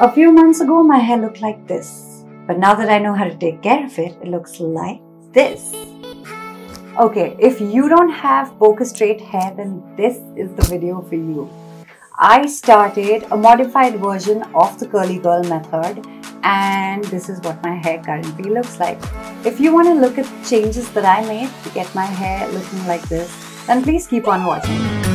A few months ago, my hair looked like this. But now that I know how to take care of it, it looks like this. Okay, if you don't have bokeh straight hair, then this is the video for you. I started a modified version of the curly girl method and this is what my hair currently looks like. If you want to look at changes that I made to get my hair looking like this, then please keep on watching.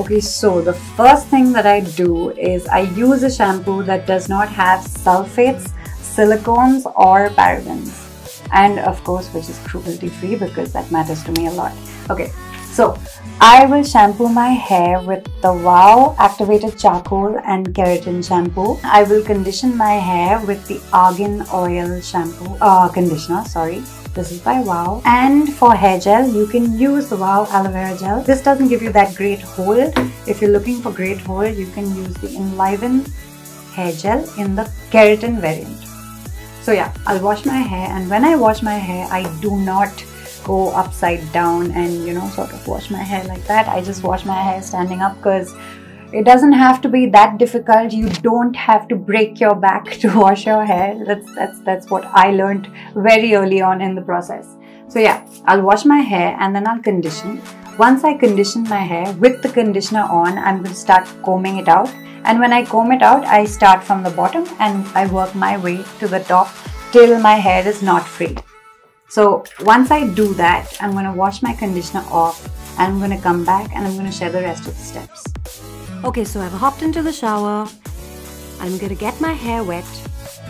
Okay, so the first thing that I do is I use a shampoo that does not have sulfates, silicones or parabens and of course which is cruelty free because that matters to me a lot okay so I will shampoo my hair with the Wow Activated Charcoal and Keratin Shampoo. I will condition my hair with the Argan Oil Shampoo, uh, conditioner, sorry. This is by Wow. And for hair gel, you can use the Wow Aloe Vera Gel. This doesn't give you that great hold. If you're looking for great hold, you can use the Enliven Hair Gel in the Keratin variant. So yeah, I'll wash my hair and when I wash my hair, I do not go upside down and you know sort of wash my hair like that. I just wash my hair standing up because it doesn't have to be that difficult. You don't have to break your back to wash your hair. That's that's that's what I learned very early on in the process. So yeah, I'll wash my hair and then I'll condition. Once I condition my hair with the conditioner on, I'm going to start combing it out and when I comb it out I start from the bottom and I work my way to the top till my hair is knot free. So once I do that I'm going to wash my conditioner off and I'm going to come back and I'm going to share the rest of the steps. Okay so I've hopped into the shower. I'm to get my hair wet.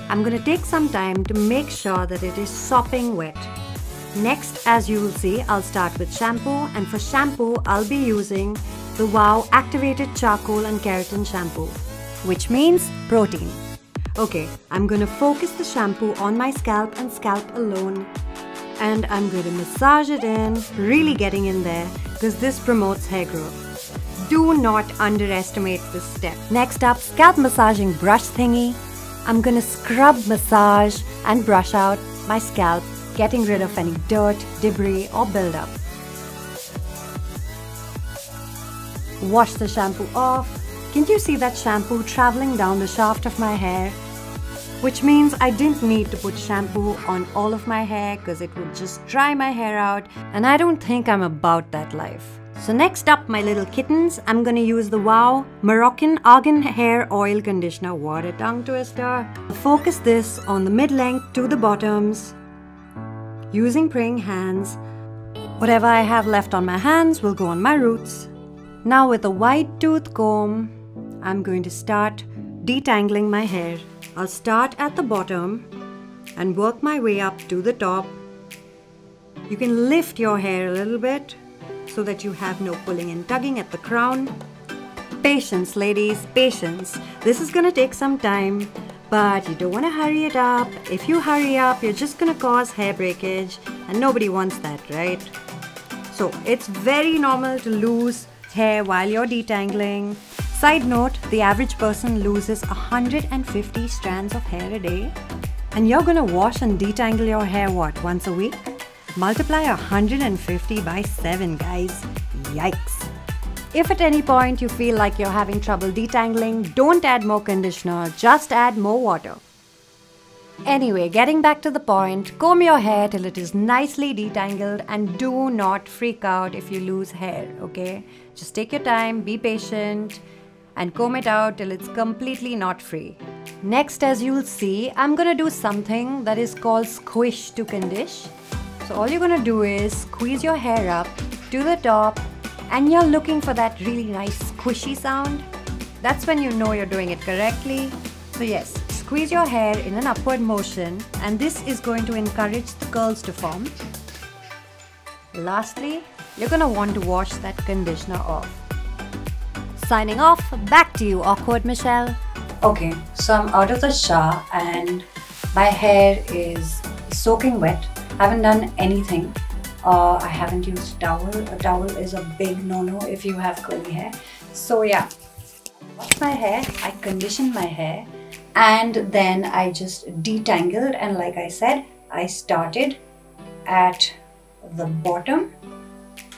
I'm to take some time to make sure that it is sopping wet. Next, as you will see, I'll start with shampoo and for shampoo, I'll be using the Wow Activated Charcoal and Keratin Shampoo, which means protein. Okay, I'm gonna focus the shampoo on my scalp and scalp alone. And I'm to massage it in, really getting in there, because this promotes hair growth. Do not underestimate this step. Next up, scalp massaging brush thingy. I'm gonna scrub, massage, and brush out my scalp, getting rid of any dirt, debris, or buildup. Wash the shampoo off. Can you see that shampoo traveling down the shaft of my hair? Which means I didn't need to put shampoo on all of my hair because it would just dry my hair out and I don't think I'm about that life. So next up, my little kittens, I'm gonna use the Wow Moroccan Argan Hair Oil Conditioner. What a tongue twister. Focus this on the mid-length to the bottoms. Using praying hands. Whatever I have left on my hands will go on my roots. Now with a wide tooth comb, I'm going to start detangling my hair. I'll start at the bottom and work my way up to the top. You can lift your hair a little bit so that you have no pulling and tugging at the crown. Patience, ladies, patience. This is gonna take some time, but you don't wanna hurry it up. If you hurry up, you're just gonna cause hair breakage, and nobody wants that, right? So it's very normal to lose hair while you're detangling. Side note, the average person loses 150 strands of hair a day. And you're gonna wash and detangle your hair what, once a week? Multiply 150 by 7, guys. Yikes. If at any point you feel like you're having trouble detangling, don't add more conditioner, just add more water. Anyway, getting back to the point, comb your hair till it is nicely detangled and do not freak out if you lose hair, okay? Just take your time, be patient, and comb it out till it's completely knot free. Next, as you'll see, I'm gonna do something that is called squish to condish. So all you're gonna do is squeeze your hair up to the top and you're looking for that really nice squishy sound. That's when you know you're doing it correctly. So yes, Squeeze your hair in an upward motion and this is going to encourage the curls to form. Lastly, you're going to want to wash that conditioner off. Signing off, back to you Awkward Michelle. Okay, so I'm out of the shower and my hair is soaking wet. Haven't done anything. Uh, I haven't used towel. A towel is a big no-no if you have curly hair. So yeah, wash my hair. I condition my hair and then I just detangled and like I said I started at the bottom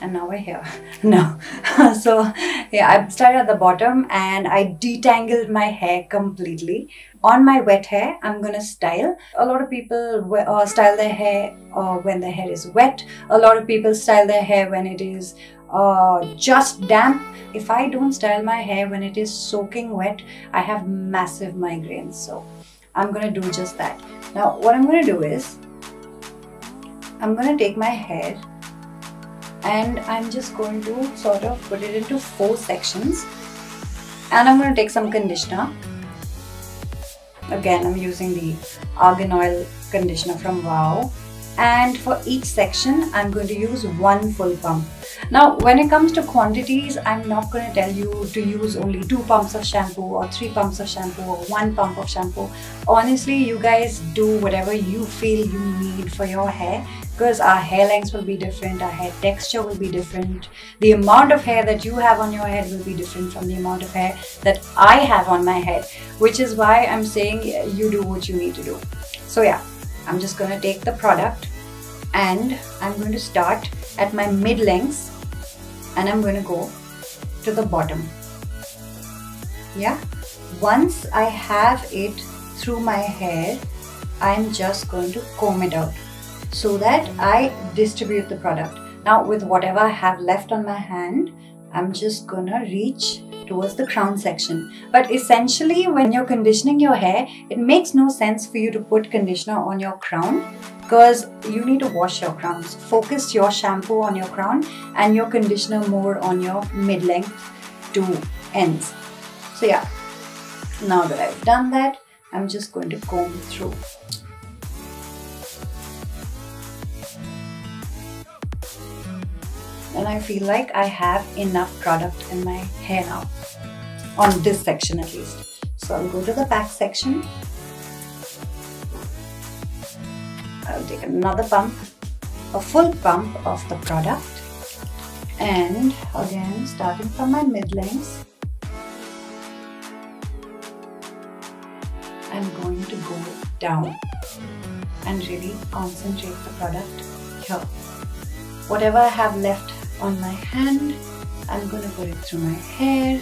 and now we're here. no. so yeah, I started at the bottom and I detangled my hair completely. On my wet hair, I'm gonna style. A lot of people uh, style their hair uh, when their hair is wet. A lot of people style their hair when it is uh, just damp. If I don't style my hair when it is soaking wet, I have massive migraines. So I'm gonna do just that. Now, what I'm gonna do is, I'm gonna take my hair and I'm just going to sort of put it into four sections and I'm going to take some conditioner again I'm using the argan oil conditioner from Wow and for each section I'm going to use one full pump. Now when it comes to quantities I'm not going to tell you to use only two pumps of shampoo or three pumps of shampoo or one pump of shampoo. Honestly you guys do whatever you feel you need for your hair because our hair lengths will be different, our hair texture will be different, the amount of hair that you have on your head will be different from the amount of hair that I have on my head, which is why I'm saying you do what you need to do. So yeah, I'm just going to take the product and I'm going to start at my mid lengths and I'm going to go to the bottom. Yeah, once I have it through my hair, I'm just going to comb it out so that I distribute the product. Now with whatever I have left on my hand, I'm just gonna reach towards the crown section. But essentially when you're conditioning your hair, it makes no sense for you to put conditioner on your crown because you need to wash your crowns. Focus your shampoo on your crown and your conditioner more on your mid-length to ends. So yeah, now that I've done that, I'm just going to comb through. And I feel like I have enough product in my hair now. On this section at least. So I'll go to the back section. I'll take another pump a full pump of the product. And again starting from my mid lengths. I'm going to go down and really concentrate the product here. Whatever I have left on my hand. I'm gonna put it through my hair.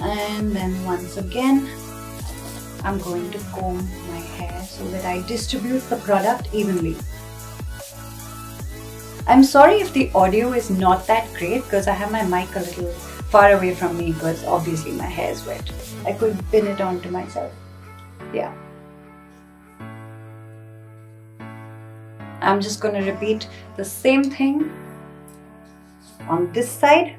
And then once again I'm going to comb my hair so that I distribute the product evenly. I'm sorry if the audio is not that great because I have my mic a little far away from me because obviously my hair is wet. I could pin it on to myself. Yeah. I'm just going to repeat the same thing on this side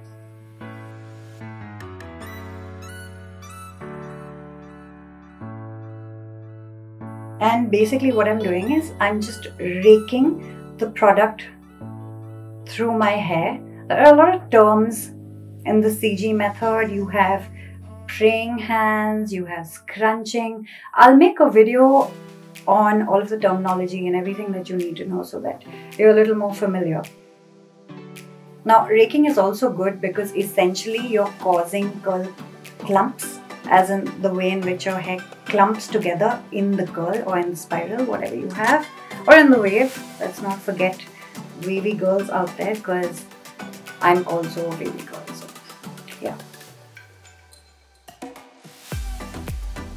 and basically what I'm doing is I'm just raking the product through my hair. There are a lot of terms in the CG method. You have praying hands, you have scrunching. I'll make a video on all of the terminology and everything that you need to know so that you're a little more familiar. Now raking is also good because essentially you're causing curl clumps as in the way in which your hair clumps together in the curl or in the spiral whatever you have or in the wave let's not forget wavy girls out there because I'm also a wavy girl so yeah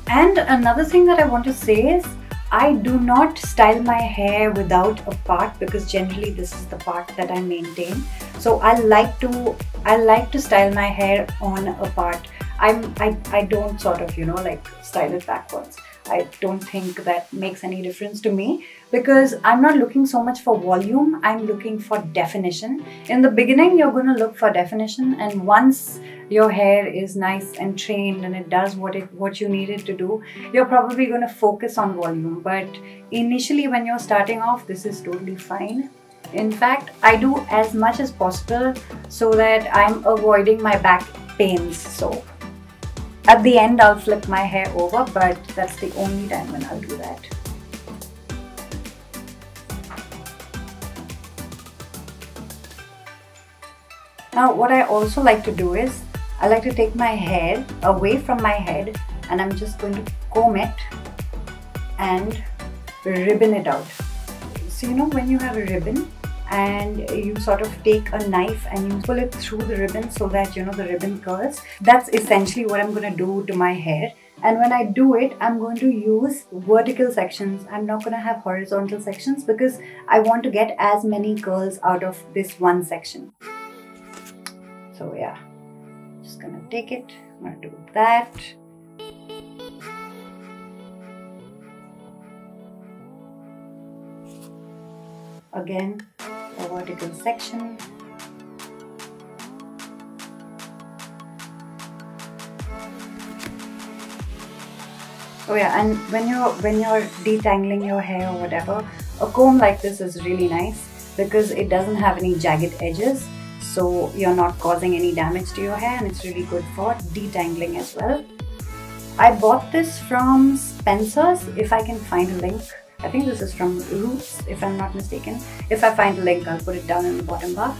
and another thing that I want to say is I do not style my hair without a part because generally this is the part that I maintain. So I like to I like to style my hair on a part. I'm I, I don't sort of you know like style it backwards. I don't think that makes any difference to me because I'm not looking so much for volume, I'm looking for definition. In the beginning, you're going to look for definition, and once your hair is nice and trained and it does what it what you need it to do, you're probably going to focus on volume. But initially, when you're starting off, this is totally fine. In fact, I do as much as possible so that I'm avoiding my back pains. So at the end, I'll flip my hair over, but that's the only time when I'll do that. Now, what I also like to do is, I like to take my hair away from my head and I'm just going to comb it and ribbon it out. So, you know, when you have a ribbon, and you sort of take a knife and you pull it through the ribbon so that you know the ribbon curls. That's essentially what i'm going to do to my hair. And when I do it I'm going to use vertical sections. I'm not going to have horizontal sections because I want to get as many curls out of this one section. So yeah. Just gonna take it. I'm gonna do that. Again a vertical section. Oh yeah and when you're when you're detangling your hair or whatever a comb like this is really nice because it doesn't have any jagged edges so you're not causing any damage to your hair and it's really good for detangling as well. I bought this from Spencer's if I can find a link I think this is from Roots if I'm not mistaken. If I find a link I'll put it down in the bottom bar.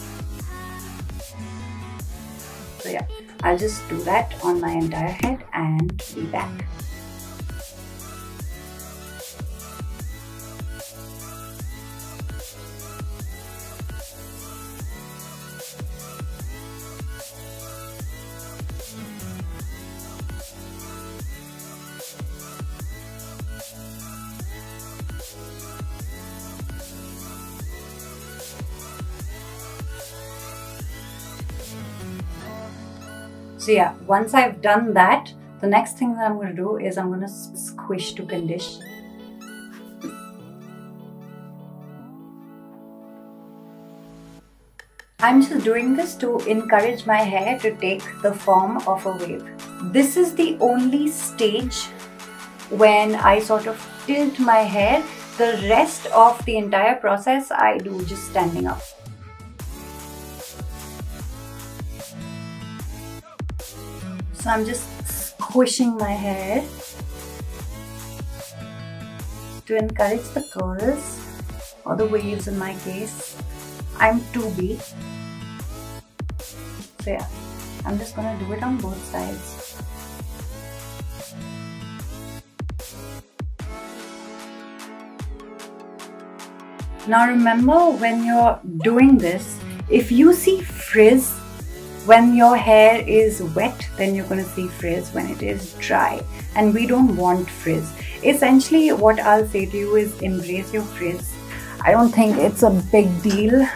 So yeah I'll just do that on my entire head and be back So yeah, once I've done that, the next thing that I'm going to do is I'm going to squish to condition. I'm just doing this to encourage my hair to take the form of a wave. This is the only stage when I sort of tilt my hair. The rest of the entire process I do just standing up. So I'm just squishing my hair to encourage the curls or the waves in my case. I'm 2B. So yeah, I'm just gonna do it on both sides. Now remember when you're doing this, if you see frizz when your hair is wet then you're going to see frizz. When it is dry and we don't want frizz. Essentially what i'll say to you is embrace your frizz. I don't think it's a big deal.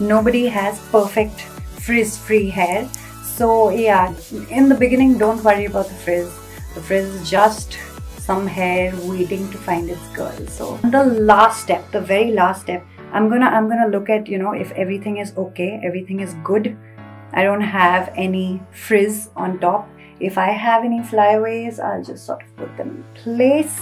Nobody has perfect frizz free hair. So yeah in the beginning don't worry about the frizz. The frizz is just some hair waiting to find its curl. So the last step the very last step i'm gonna i'm gonna look at you know if everything is okay everything is good I don't have any frizz on top. If I have any flyaways, I'll just sort of put them in place.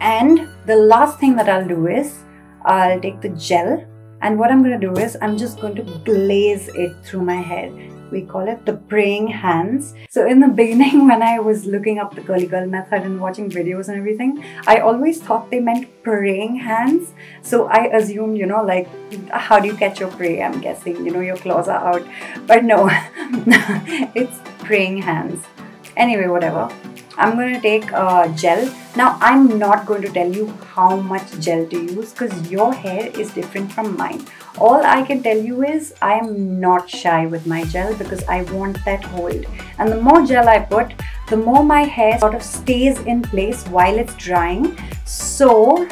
And the last thing that I'll do is I'll take the gel and what I'm going to do is I'm just going to glaze it through my hair we call it the praying hands. So in the beginning, when I was looking up the curly girl method and watching videos and everything, I always thought they meant preying hands. So I assumed, you know, like, how do you catch your prey? I'm guessing, you know, your claws are out. But no, it's praying hands. Anyway, whatever. I'm going to take a gel. Now, I'm not going to tell you how much gel to use because your hair is different from mine. All I can tell you is I am not shy with my gel because I want that hold. And the more gel I put, the more my hair sort of stays in place while it's drying. So,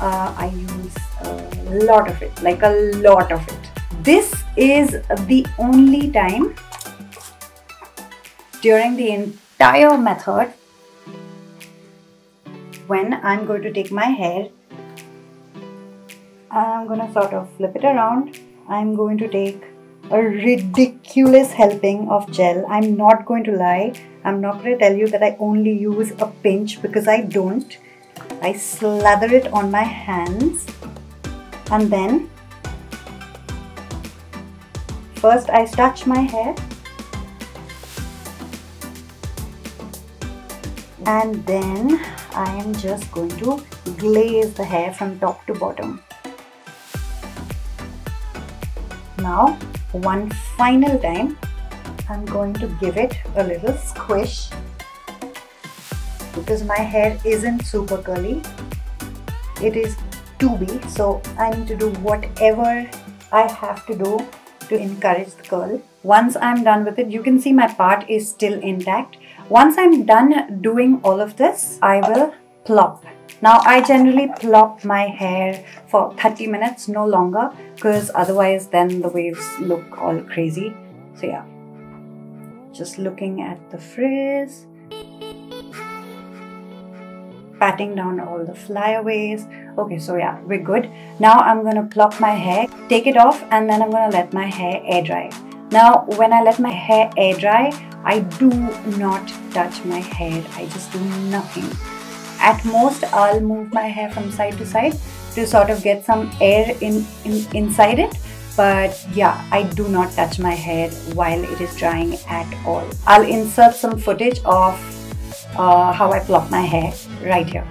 uh, I use a lot of it, like a lot of it. This is the only time during the entire method. When I'm going to take my hair I'm going to sort of flip it around. I'm going to take a ridiculous helping of gel. I'm not going to lie. I'm not going to tell you that I only use a pinch because I don't. I slather it on my hands. And then first I touch my hair and then I am just going to glaze the hair from top to bottom. Now one final time I'm going to give it a little squish because my hair isn't super curly it is 2B so I need to do whatever I have to do to encourage the curl. Once I'm done with it, you can see my part is still intact. Once I'm done doing all of this, I will plop. Now I generally plop my hair for 30 minutes, no longer, because otherwise then the waves look all crazy. So yeah, just looking at the frizz patting down all the flyaways. Okay, so yeah, we're good. Now I'm gonna plop my hair, take it off, and then I'm gonna let my hair air dry. Now, when I let my hair air dry, I do not touch my hair. I just do nothing. At most, I'll move my hair from side to side to sort of get some air in, in inside it. But yeah, I do not touch my hair while it is drying at all. I'll insert some footage of uh, how I plop my hair right here.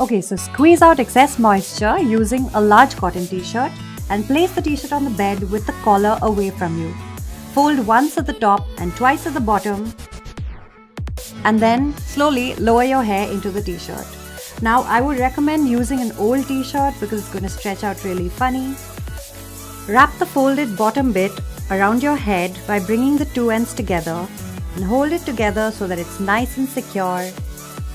Okay, so squeeze out excess moisture using a large cotton t-shirt and place the t-shirt on the bed with the collar away from you. Fold once at the top and twice at the bottom and then slowly lower your hair into the t-shirt. Now I would recommend using an old t-shirt because it's going to stretch out really funny. Wrap the folded bottom bit around your head by bringing the two ends together and hold it together so that it's nice and secure.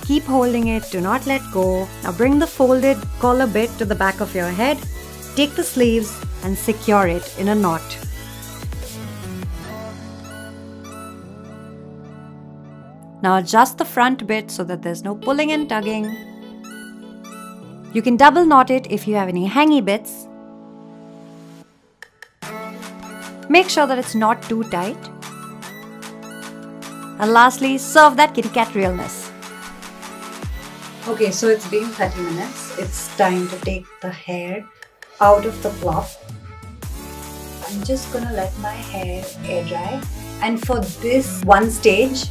Keep holding it, do not let go. Now bring the folded collar bit to the back of your head, take the sleeves and secure it in a knot. Now adjust the front bit so that there's no pulling and tugging. You can double knot it if you have any hangy bits. Make sure that it's not too tight. And lastly, serve that kitty cat realness. Okay, so it's been 30 minutes. It's time to take the hair out of the plop. I'm just gonna let my hair air dry. And for this one stage,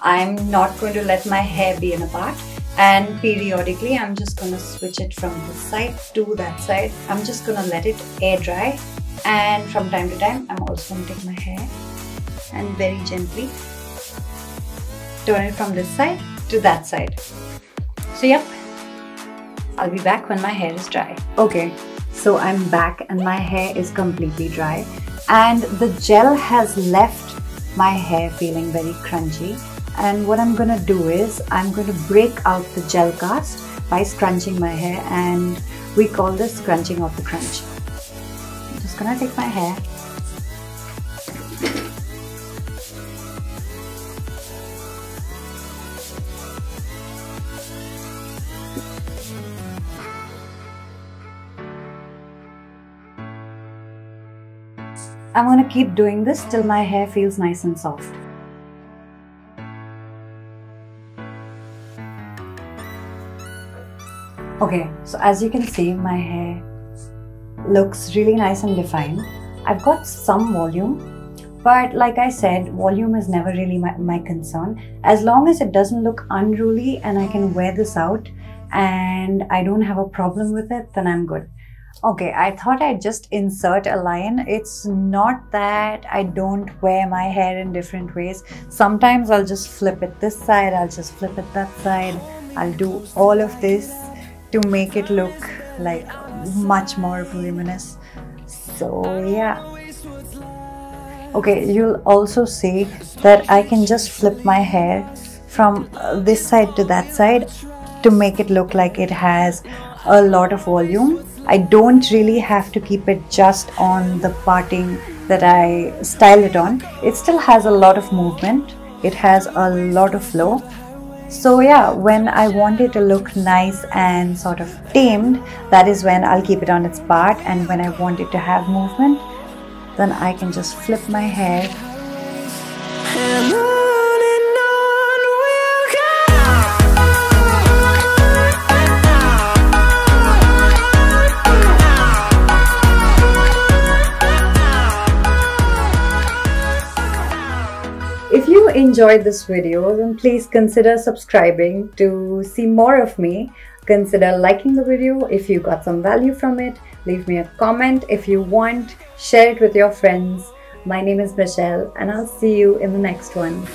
I'm not going to let my hair be in a part. And periodically, I'm just gonna switch it from this side to that side. I'm just gonna let it air dry. And from time to time, I'm also gonna take my hair and very gently turn it from this side to that side. So yep, I'll be back when my hair is dry. Okay, so I'm back and my hair is completely dry. And the gel has left my hair feeling very crunchy. And what I'm gonna do is I'm to break out the gel cast by scrunching my hair and we call this scrunching of the crunch. I'm just gonna take my hair I'm gonna keep doing this till my hair feels nice and soft. Okay, so as you can see, my hair looks really nice and defined. I've got some volume, but like I said, volume is never really my, my concern. As long as it doesn't look unruly and I can wear this out and I don't have a problem with it, then I'm good. Okay, I thought I'd just insert a line. It's not that I don't wear my hair in different ways. Sometimes I'll just flip it this side, I'll just flip it that side. I'll do all of this to make it look like much more voluminous. So yeah. Okay, you'll also see that I can just flip my hair from uh, this side to that side to make it look like it has a lot of volume I don't really have to keep it just on the parting that I style it on. It still has a lot of movement. It has a lot of flow. So yeah, when I want it to look nice and sort of tamed, that is when I'll keep it on its part. And when I want it to have movement, then I can just flip my hair enjoyed this video, then please consider subscribing to see more of me. Consider liking the video if you got some value from it. Leave me a comment if you want. Share it with your friends. My name is Michelle and I'll see you in the next one.